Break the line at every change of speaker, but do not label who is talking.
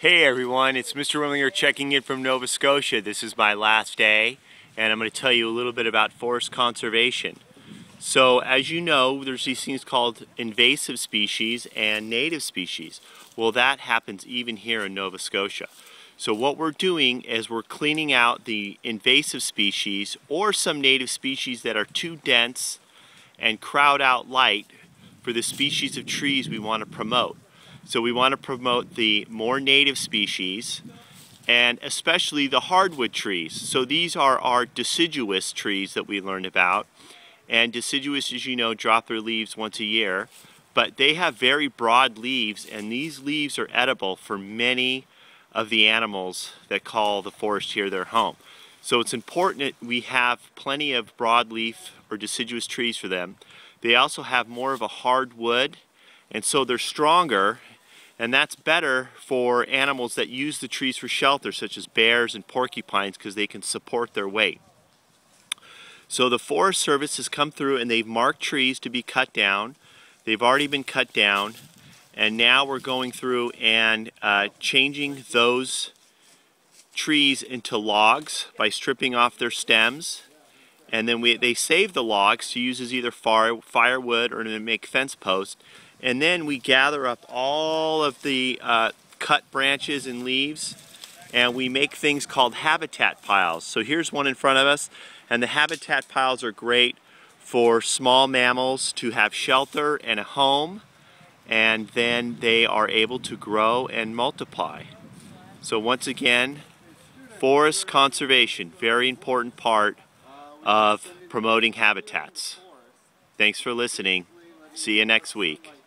Hey everyone, it's Mr. Rimlinger checking in from Nova Scotia. This is my last day and I'm going to tell you a little bit about forest conservation. So as you know, there's these things called invasive species and native species. Well, that happens even here in Nova Scotia. So what we're doing is we're cleaning out the invasive species or some native species that are too dense and crowd out light for the species of trees we want to promote. So we want to promote the more native species and especially the hardwood trees. So these are our deciduous trees that we learned about. And deciduous, as you know, drop their leaves once a year. But they have very broad leaves, and these leaves are edible for many of the animals that call the forest here their home. So it's important that we have plenty of broadleaf or deciduous trees for them. They also have more of a hardwood, and so they're stronger and that's better for animals that use the trees for shelter, such as bears and porcupines, because they can support their weight. So the Forest Service has come through and they've marked trees to be cut down. They've already been cut down. And now we're going through and uh, changing those trees into logs by stripping off their stems. And then we, they save the logs to use as either fire, firewood or to make fence posts. And then we gather up all of the uh, cut branches and leaves and we make things called habitat piles. So here's one in front of us and the habitat piles are great for small mammals to have shelter and a home and then they are able to grow and multiply. So once again, forest conservation, very important part of promoting habitats. Thanks for listening. See you next week.